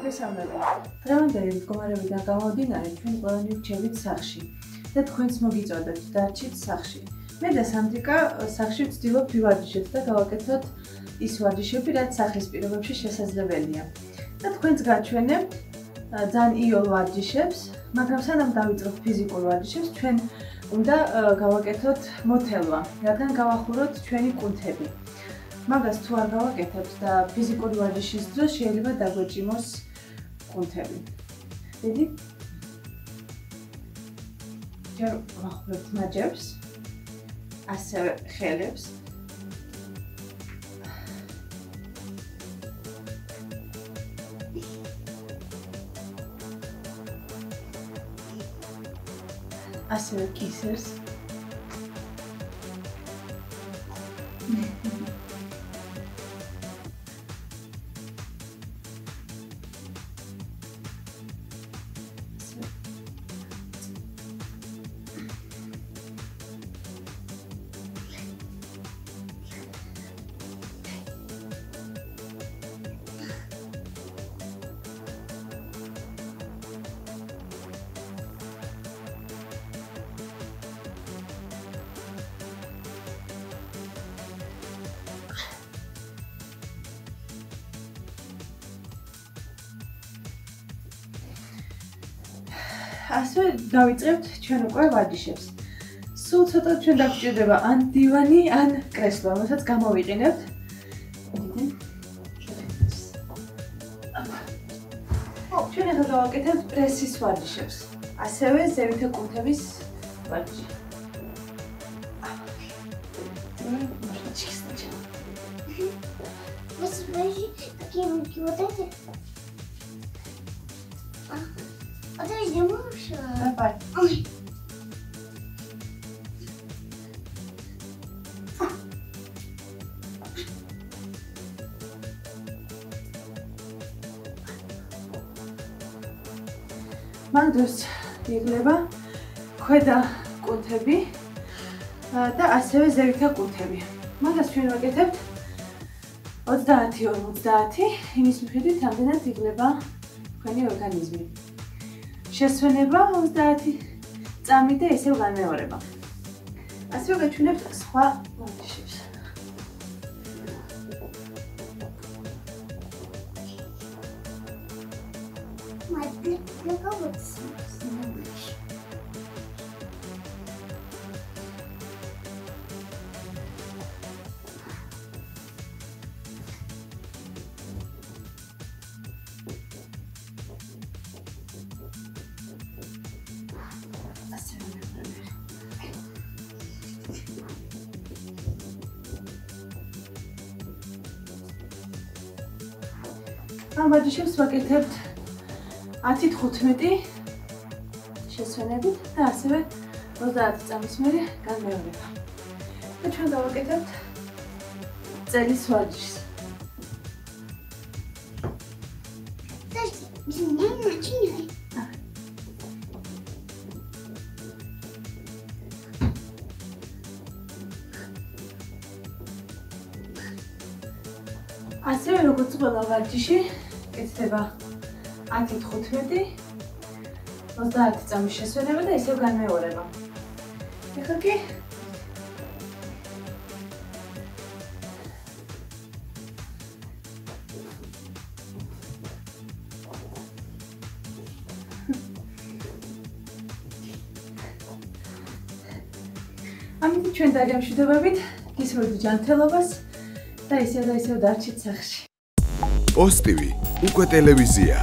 მოგესალმებით. დღევანდელი მდგომარეობიდან გამომდინარე, ჩვენ ყველანი ვჩევით სახში და თქვენც მოგიწოდეთ დარჩით სახში. მე და სანდრიკა სახში ვცდილობ ვივარჯიშოთ და გავაკეთოთ ის ვარჯიშები, რაც სახის პირობებში შესაძლებელია. და თქვენც გაჩვენებთ ძალიან იოლ ვარჯიშებს, მაგრამ სანამ დავიწყოთ ფიზიკურ ვარჯიშებს, ჩვენ უნდა გავაკეთოთ მოთელვა, რადგან გავახუროთ ჩვენი კუნთები. მაგას თუ არ გავაკეთებთ და ფიზიკური ვარჯიშის დროს შეიძლება დაგვეჭიმოს კუნთები. დიდი ჯერ ვახურებთ მაჯებს, ასევე ხელებს. ასევე კისერს. ასე დავიწყებთ ჩვენ უკვე ვარჯიშებს. სულ ცოტა ჩვენ დაგჭირდება ან დივანი, ან კრესლო, რომელსაც გამოვიყენებთ. ჩვენ ახლა გავაკეთებთ პრესის ვარჯიშებს. ასევე ზევითი კუნთების ვარჯიში. Você vai aqui no que eu Bye-bye. მანდოს იღლება ქვედა კუთხები და ასევე ზევითა კუთხები. მაგას ჩვენ ვაკეთებთ 30-40, იმის მიხედვით რამდენად იგლება თქვენი ორგანიზმი. შესვენება 30 წამი და ისევ განეორება. ასევე გაჩვენებთ სხვა მოდიშებს. მაგ დეკაბოც ამ ვარჯიშებს ვაკეთებთ 10-15 შესვენებით და ასევე 30 წამის მერე განმეორება. და ჩვენ დავაკეთებთ წელის ვარჯიშს. და ისინი მაჩინია. ასევე როგორც ყველა ვარჯიში კეთდება 10-15 30 წამის შესვენება და ისევ განმეორება. ეხლა კი ამით ჩვენ დაგემშვიდობებით გისურვებთ ჯანმრთელობას და ისევ და ისევ დარჩით სახში. პოსტივი უკვე ტელევიზია